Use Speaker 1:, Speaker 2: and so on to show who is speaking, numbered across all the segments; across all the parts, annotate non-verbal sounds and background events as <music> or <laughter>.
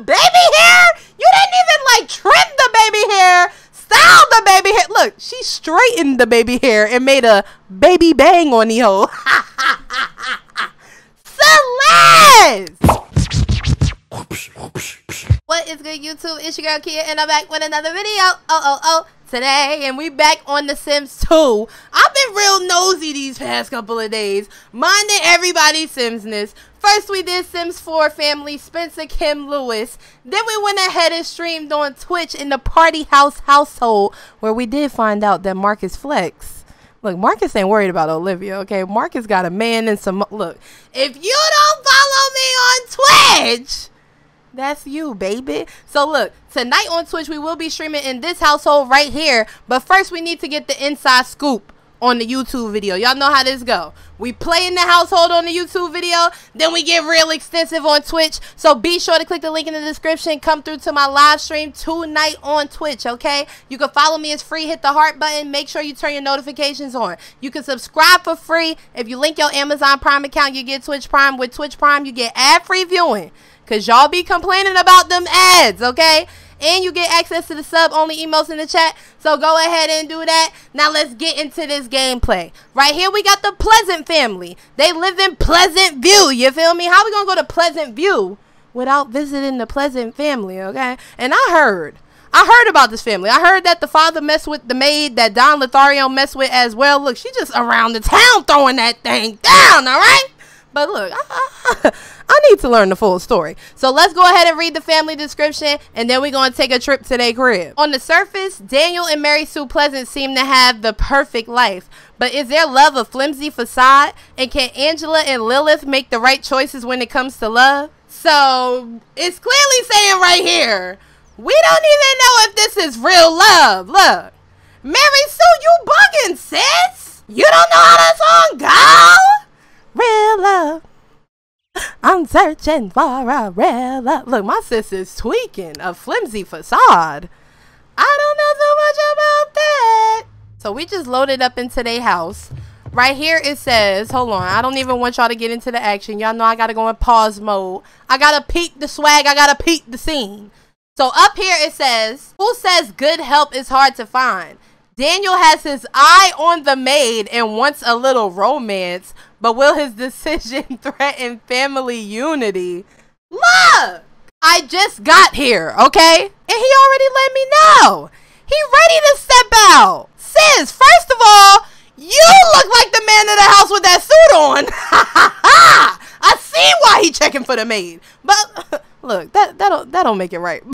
Speaker 1: baby hair? You didn't even like trim the baby hair, style the baby hair. Look, she straightened the baby hair and made a baby bang on the hoe. <laughs> Celeste! What is good, YouTube? It's your girl Keeyuh, and I'm back with another video. Oh, oh, oh. Today, and we back on The Sims 2. I've been real nosy these past couple of days, minding everybody's Simsness. First, we did Sims 4 family, Spencer Kim Lewis. Then we went ahead and streamed on Twitch in the Party House household, where we did find out that Marcus Flex. Look, Marcus ain't worried about Olivia, okay? Marcus got a man and some. Look, if you don't follow me on Twitch, that's you, baby. So look, tonight on Twitch we will be streaming in this household right here. But first we need to get the inside scoop on the YouTube video. Y'all know how this go. We play in the household on the YouTube video, then we get real extensive on Twitch. So be sure to click the link in the description. Come through to my live stream tonight on Twitch, okay? You can follow me. It's free. Hit the heart button. Make sure you turn your notifications on. You can subscribe for free. If you link your Amazon Prime account, you get Twitch Prime. With Twitch Prime, you get ad-free viewing. Because y'all be complaining about them ads, okay? And you get access to the sub-only emails in the chat. So go ahead and do that. Now let's get into this gameplay. Right here we got the Pleasant family. They live in Pleasantview. You feel me? How we to go to Pleasantview without visiting the Pleasant family, okay? And I heard... I heard about this family. I heard that the father messed with the maid that Don Lothario messed with as well. Look, she just around the town throwing that thing down, all right? But look, I, I, need to learn the full story. So let's go ahead and read the family description, and then we're going to take a trip to their crib. On the surface, Daniel and Mary Sue Pleasant seem to have the perfect life. But is their love a flimsy facade? And can Angela and Lilith make the right choices when it comes to love? So it's clearly saying right here, we don't even know if this is real love. Look, Mary Sue, you bugging, sis? You don't know how that song goes? real love. I'm searching for a real love. Look, my sister's tweaking a flimsy facade. I don't know so much about that. So we just loaded up into their house. Right here it says, hold on, I don't even want y'all to get into the action. Y'all know I gotta go in pause mode. I gotta peek the swag, I gotta peek the scene. So up here it says, who says good help is hard to find? Daniel has his eye on the maid and wants a little romance, but will his decision <laughs> threaten family unity? Look! I just got here, okay? And he already let me know. He ready to step out. Sis, first of all, you look like the man of the house with that suit on. Ha ha ha! I see why he checking for the maid. But <laughs> look, that that don't that don't make it right. <laughs>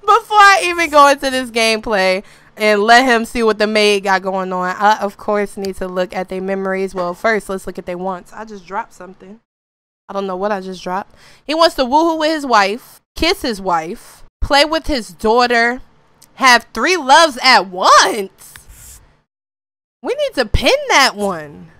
Speaker 1: Before I even go into this gameplay, and let him see what the maid got going on. I, of course, need to look at their memories. Well, first, let's look at their wants. I just dropped something. I don't know what I just dropped. He wants to woohoo with his wife, kiss his wife, play with his daughter, have three loves at once. We need to pin that one.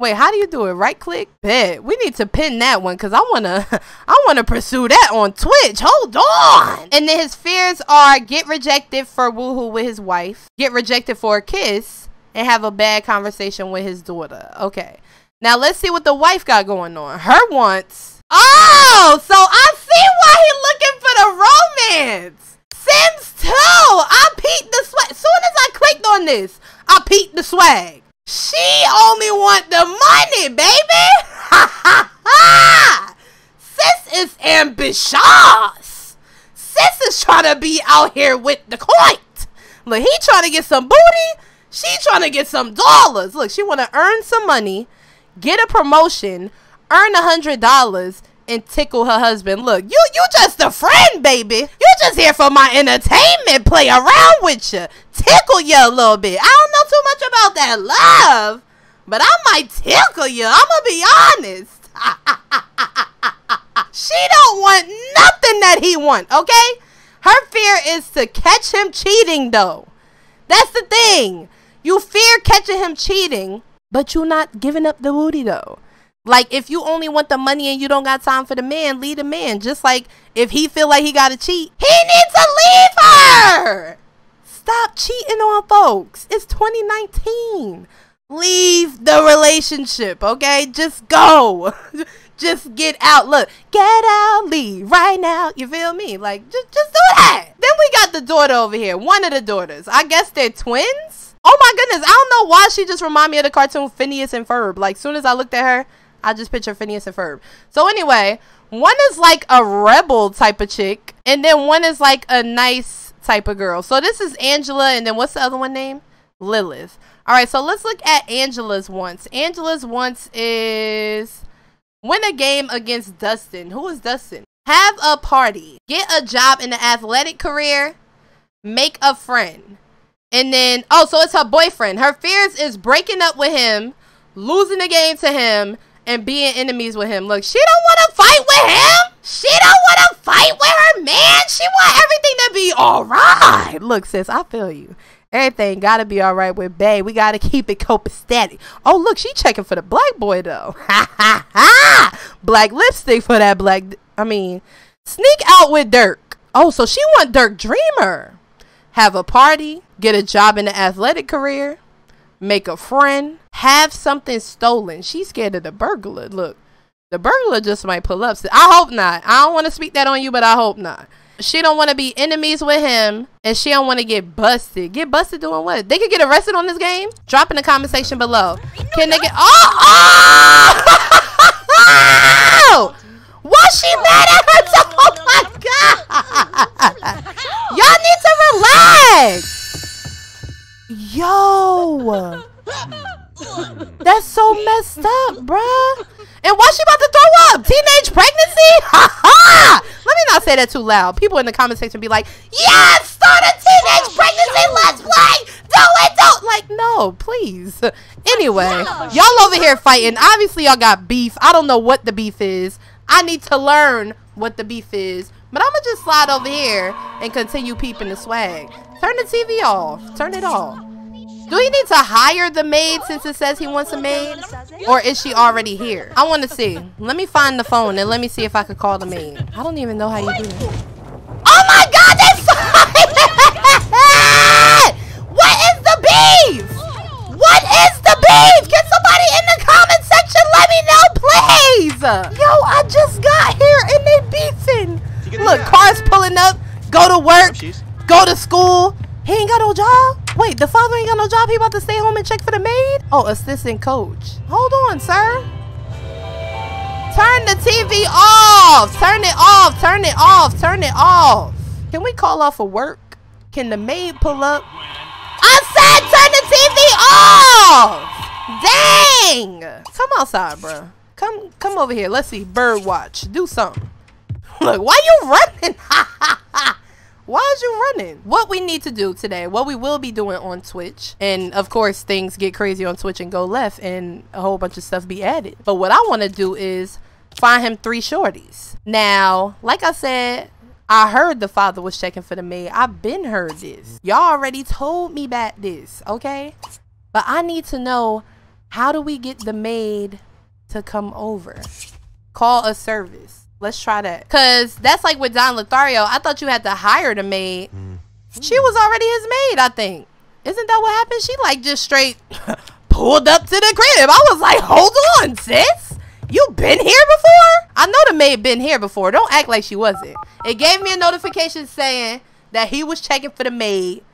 Speaker 1: Wait, how do you do it? Right click? Bet. We need to pin that one because I wanna <laughs> I wanna pursue that on Twitch. Hold on. And then his fears are get rejected for woohoo with his wife, get rejected for a kiss, and have a bad conversation with his daughter. Okay. Now let's see what the wife got going on. Her wants. Oh, so I see why he looking for the romance. Sims 2. I peeped the swag. Soon as I clicked on this, I peeped the swag. She only want the money, baby. <laughs> Sis is ambitious. Sis is trying to be out here with the coin. Look, he trying to get some booty. She trying to get some dollars. Look, she want to earn some money, get a promotion, earn a hundred dollars, and tickle her husband. Look, you you just a friend, baby. You just here for my entertainment. Play around with you, tickle you a little bit. I don't know too much about that love, but I might tickle you. I'm gonna be honest. <laughs> she don't want nothing that he want. Okay, her fear is to catch him cheating, though. That's the thing. You fear catching him cheating, but you're not giving up the booty though. Like if you only want the money and you don't got time for the man, leave the man. Just like if he feel like he gotta cheat, he needs to leave her. Stop cheating on folks. It's 2019. Leave the relationship, okay? Just go. <laughs> just get out. Look, get out, leave right now. You feel me? Like, just, just do that. Then we got the daughter over here. One of the daughters. I guess they're twins. Oh my goodness. I don't know why she just remind me of the cartoon Phineas and Ferb. Like, soon as I looked at her, I just picture Phineas and Ferb. So anyway, one is like a rebel type of chick, and then one is like a nice type of girl. So this is Angela, and then what's the other one name? Lilith. All right, so let's look at Angela's once. Angela's once is win a game against Dustin. Who is Dustin? Have a party. Get a job in the athletic career. Make a friend. And then, oh, so it's her boyfriend. Her fears is breaking up with him, losing the game to him, and being enemies with him. Look, she don't want to fight with him. She don't want to fight with her man. She want everything to be all right. Look, sis, I feel you. Everything gotta be all right with Bay. We gotta keep it copacetic. Oh, look, she checking for the black boy though. <laughs> Ha ha ha! Black lipstick for that black. I mean, sneak out with Dirk. Oh, so she want Dirk Dreamer. Have a party, get a job in the athletic career, make a friend, have something stolen. She's scared of the burglar. Look, the burglar just might pull up. I hope not. I don't want to speak that on you, but I hope not. She don't want to be enemies with him, and she don't want to get busted. Get busted doing what? They could get arrested on this game. Drop in the comment section below. Can they get? Oh! oh! <laughs> Why she mad at her? <laughs> Oh my god! <laughs> Y'all need to relax. Yo, <laughs> that's so messed up, bruh. And why she about to throw up? Teenage pregnancy? <laughs> Ha ha! Let me not say that too loud. People in the comment section be like, yes, start a teenage pregnancy. Let's play. Do it, don't. Like, no, please. Anyway, y'all over here fighting. Obviously, y'all got beef. I don't know what the beef is. I need to learn what the beef is. But I'm going to just slide over here and continue peeping the swag. Turn the TV off. Turn it off. Do he need to hire the maid since it says he wants a maid? Or is she already here? I want to see. Let me find the phone and let me see if I could call the maid. I don't even know how you do that. Oh my god, they fight! <laughs> what is the beef? What is the beef? Can somebody in the comment section let me know, please? Yo, I just got here and they beefing. Look, cars pulling up, go to work, go to school. He ain't got no job? Wait, the father ain't got no job. He about to stay home and check for the maid? Oh, assistant coach. Hold on, sir. Turn the TV off. Turn it off. Turn it off. Turn it off. Can we call off of work? Can the maid pull up? I said turn the TV off. Dang. Come outside, bro. Come come over here. Let's see. Bird watch. Do something. <laughs> Look, why you running? <laughs> Why is you running? What we need to do today, what we will be doing on Twitch, and of course things get crazy on Twitch and go left and a whole bunch of stuff be added. But what I want to do is find him three shorties. Now, like I said, I heard the father was checking for the maid. I've been heard this. Y'all already told me about this, okay? But I need to know how do we get the maid to come over? Call a service. Let's try that. Cause that's like with Don Lothario. I thought you had to hire the maid. Mm. She was already his maid, I think. Isn't that what happened? She like just straight <laughs> pulled up to the crib. I was like, hold on, sis. You been here before? I know the maid been here before. Don't act like she wasn't. It gave me a notification saying that he was checking for the maid.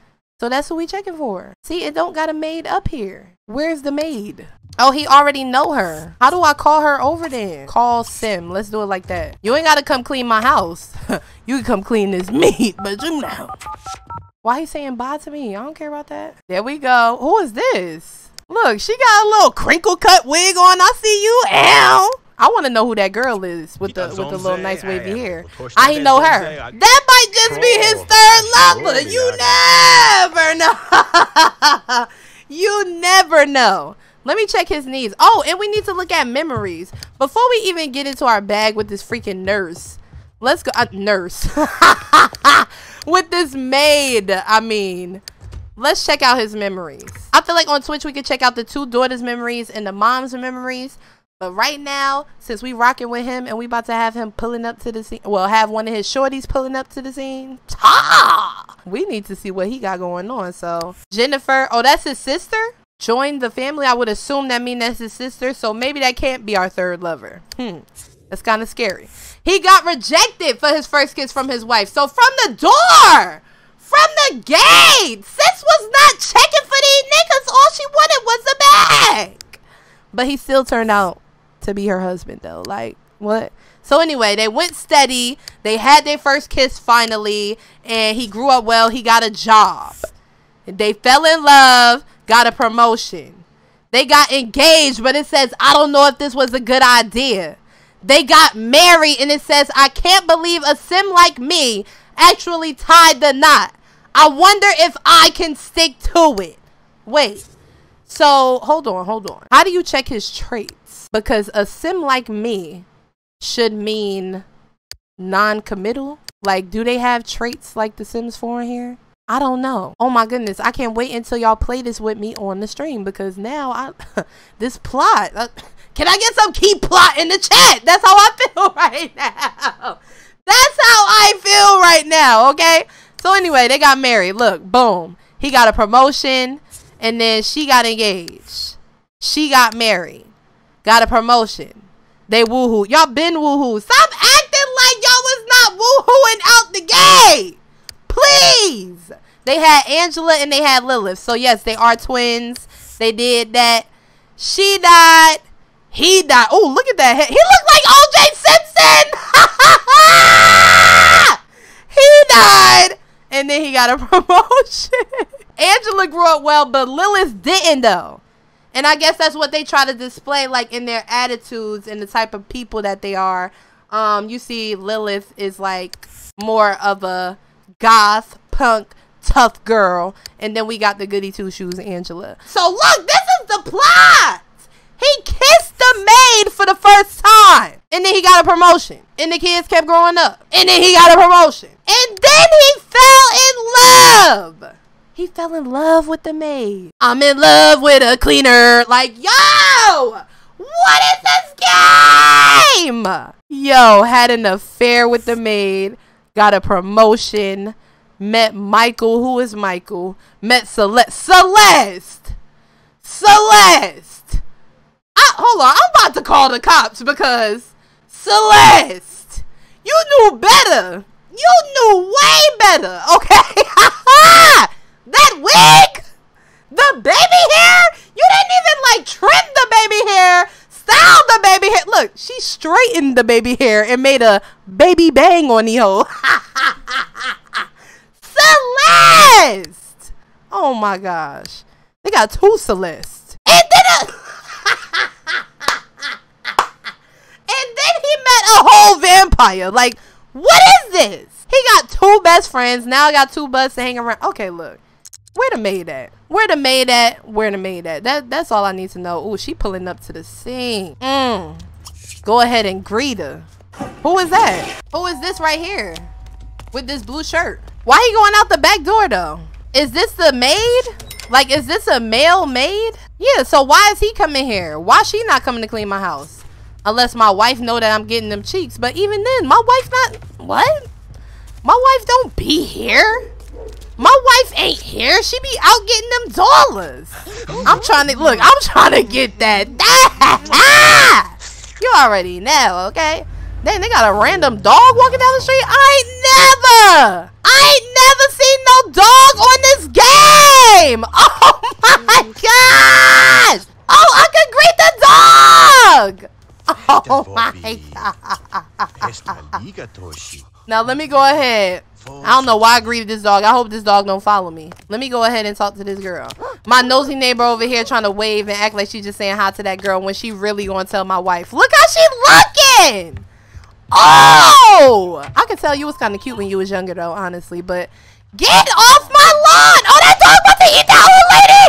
Speaker 1: So that's what we checking for. See, it don't got a maid up here. Where's the maid? Oh, he already know her. How do I call her over then? Call Sim. Let's do it like that. You ain't got to come clean my house. <laughs> you can come clean this <laughs> meat, but you know. Why he saying bye to me? I don't care about that. There we go. Who is this? Look, she got a little crinkle cut wig on. I see you. Ow. I want to know who that girl is with the with the little nice wavy hair. I know her. That might just be his third lover. <laughs> You never know. you never know. Let me check his needs. Oh, and we need to look at memories. Before we even get into our bag with this freaking nurse. Let's go. Uh, nurse. <laughs> with this maid, I mean. Let's check out his memories. I feel like on Twitch we could check out the two daughters' memories and the mom's memories. But right now, since we rocking with him and we about to have him pulling up to the scene, well, have one of his shorties pulling up to the scene, ha! We need to see what he got going on. So, Jennifer, oh, that's his sister? Join the family, I would assume that means that's his sister. So maybe that can't be our third lover. Hmm. That's kind of scary. He got rejected for his first kiss from his wife. So from the door, from the gate, sis was not checking for these niggas. All she wanted was a bag. But he still turned out to be her husband though. Like what? So anyway, they went steady. They had their first kiss finally, and he grew up well. He got a job. They fell in love, got a promotion. They got engaged, but it says, I don't know if this was a good idea. They got married, and it says, I can't believe a sim like me actually tied the knot. I wonder if I can stick to it. Wait. So, hold on, hold on. How do you check his traits? Because a sim like me should mean non-committal. Like, do they have traits like the Sims 4 in here? I don't know. Oh my goodness. I can't wait until y'all play this with me on the stream because now I <laughs> this plot. Uh, can I get some key plot in the chat? That's how I <laughs> feel right now. That's how I feel right now, okay? So anyway, they got married. Look, boom. He got a promotion and then she got engaged. She got married. Got a promotion. They woohoo. Y'all been woohoo. Stop acting like y'all was not woohooing out the gate. Please. They had Angela and they had Lilith. So yes, they are twins. They did that. She died. He died. Oh, look at that. He looked like OJ Simpson. <laughs> he died. And then he got a <laughs> promotion. Angela grew up well, but Lilith didn't though. And I guess that's what they try to display like in their attitudes and the type of people that they are. Um, you see Lilith is like more of a goth, punk, tough girl. And then we got the goody two shoes, Angela. So look, this is the plot. He kissed the maid for the first time. And then he got a promotion. And the kids kept growing up. And then he got a promotion. And then he fell in love. He fell in love with the maid. I'm in love with a cleaner. Like, yo, what is this game? Yo, had an affair with the maid got a promotion, met Michael. Who is Michael? Met Celeste. Celeste! Celeste! I, hold on, I'm about to call the cops because Celeste, you knew better. You knew way better, okay? <laughs> that wig, the baby hair, you didn't even like trim the baby hair style the baby hair. Look, she straightened the baby hair and made a baby bang on the hoe. <laughs> Celeste! Oh my gosh. They got two Celeste. And then a <laughs> And then he met a whole vampire. Like, what is this? He got two best friends. Now I got two buds to hang around. Okay, look. Where the maid at? Where the maid at? Where the maid at? That that's all I need to know. Oh, she pulling up to the scene. Mm. Go ahead and greet her. Who is that? Who is this right here? With this blue shirt. Why he going out the back door though? Is this the maid? Like, is this a male maid? Yeah, so why is he coming here? Why she not coming to clean my house? Unless my wife know that I'm getting them cheeks. But even then, my wife not... What? My wife don't be here. My wife ain't here. She be out getting them dollars. I'm trying to look. I'm trying to get that. <laughs> you already know, okay? Then they got a random dog walking down the street. I ain't never. I ain't never seen no dog on this game. <laughs> Oh my gosh. Oh, I can greet the dog. Oh my <laughs> god. Now let me go ahead I don't know why I greeted this dog. I hope this dog don't follow me. Let me go ahead and talk to this girl. My nosy neighbor over here trying to wave and act like she's just saying hi to that girl when she really gonna tell my wife. Look how she looking! Oh! I can tell you was kind of cute when you was younger though, honestly. But get off my lawn! Oh, that dog about to eat that old lady!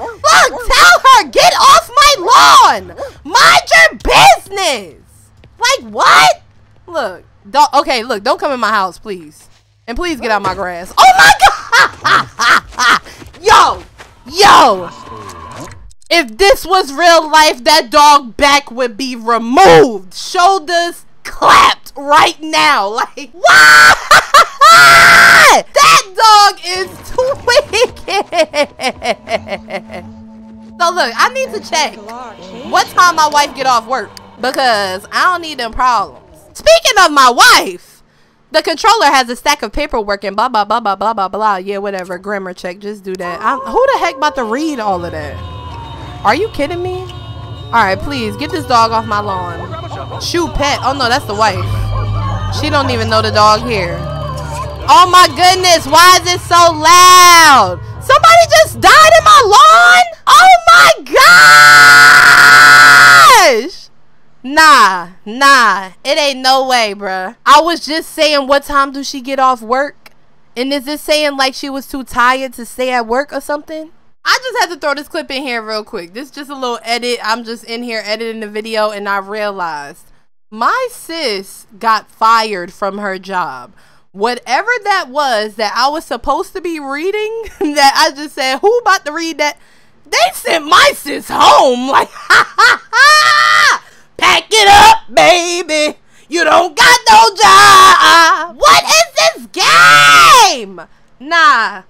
Speaker 1: <laughs> Look, tell her, get off my lawn! Mind your business! Like, what? Look, don't, okay, look, don't come in my house, please. And please get out my grass. Oh my <laughs> god! yo! Yo! If this was real life, that dog back would be removed. Shoulders clapped right now. <laughs> Like, what? that dog is <laughs> tweaking. so look, I need to check what time my wife get off work. because I don't need them problems. Speaking of my wife, the controller has a stack of paperwork and blah, blah, blah, blah, blah, blah, blah. Yeah, whatever. Grammar check. Just do that. I'm, who the heck about to read all of that? Are you kidding me? All right, please get this dog off my lawn. Shoe pet. Oh, no, that's the wife. She don't even know the dog here. Oh, my goodness. Why is it so loud? Somebody just died in my lawn? Oh, my gosh. Nah, nah. It ain't no way, bruh. I was just saying, what time do she get off work? And is this saying like she was too tired to stay at work or something? I just had to throw this clip in here real quick. This is just a little edit. I'm just in here editing the video and I realized my sis got fired from her job. Whatever that was that I was supposed to be reading, <laughs> that I just said, who about to read that? They sent my sis home. <laughs> Like, ha ha ha! Pack it up, baby. You don't got no job. What is this game? Nah.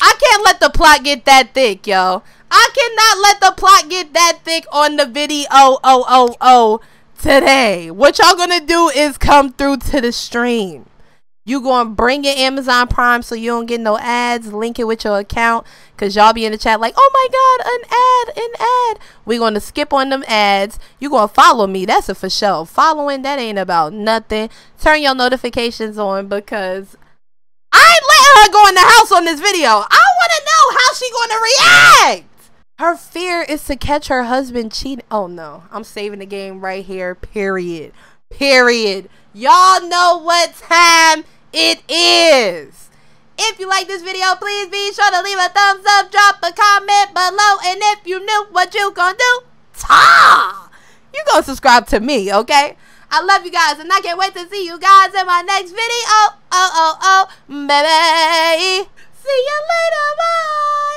Speaker 1: I can't let the plot get that thick, yo. I cannot let the plot get that thick on the video oh oh oh today. What y'all gonna do is come through to the stream. You gonna bring your Amazon Prime so you don't get no ads. Link it with your account. Cause y'all be in the chat like, oh my god, an ad, an ad. We gonna skip on them ads. You gonna follow me. That's a for sure. Following that ain't about nothing. Turn your notifications on because I ain't letting her go in the house on this video. I wanna know how she gonna react. Her fear is to catch her husband cheating. Oh no, I'm saving the game right here. Period. Period. Y'all know what time it is. If you like this video, please be sure to leave a thumbs up, drop a comment below, and if you knew what you gonna do, ta! You gonna subscribe to me, okay? I love you guys, and I can't wait to see you guys in my next video. Oh, oh, oh, baby. See you later. Bye.